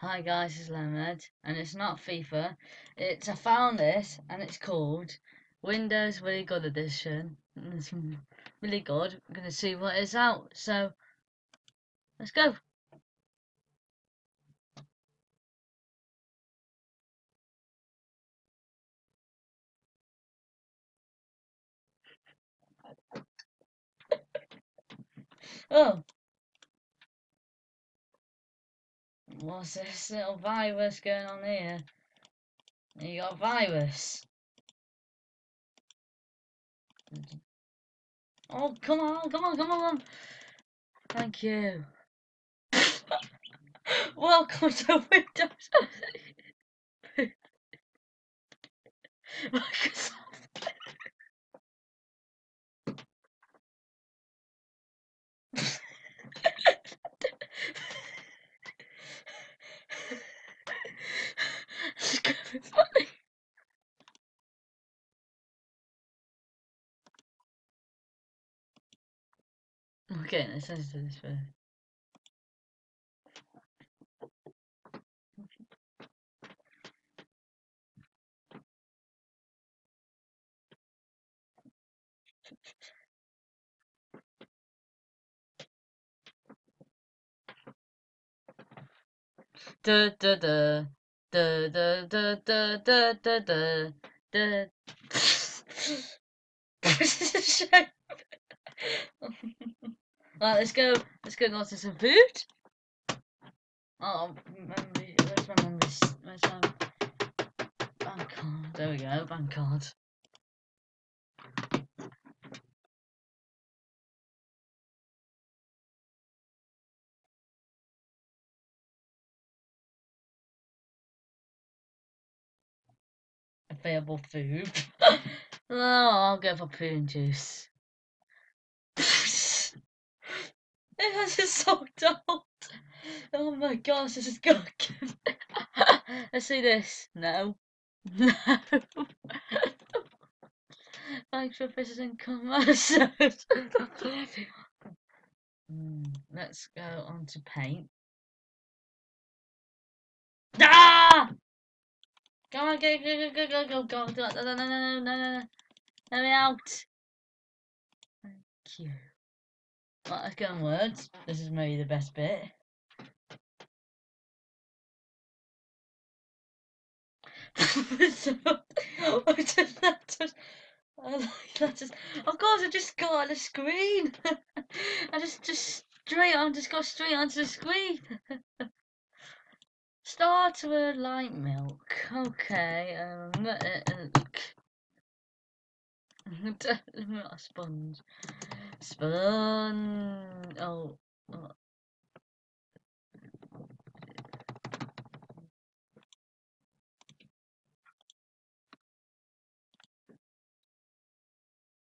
Hi guys, it's Leonard, and it's not FIFA. It's I found this, and it's called Windows Really Good Edition. and It's really good. I'm gonna see what is out. So let's go. Oh, what's this little virus going on here? You got a virus. Oh, come on, come on, come on. Thank you. Welcome to Windows. Microsoft. It's gonna be funny. Okay, let's listen to this first. Da da da da da da da da da da da. Right, let's go. Let's go go to some food. Oh, memory. Where's my memory? Where's my bank card? There we go, bank card. Available food. oh, I'll go for prune juice. it has is so old. Oh my gosh, this is good. Let's see this. No. No. Thanks for visiting commerce. Hmm, Let's go on to paint. Ah! Go on, go, go, go, go, go, go, go. No, no, no, no, no, no, no. Let me out. Thank you. Let's go on words. This is maybe the best bit. so, I I just, of course I just got on the screen. I just, just straight on, just got straight onto the screen. Starter light milk. Okay, um, milk. not a sponge. Spoon. Oh, oh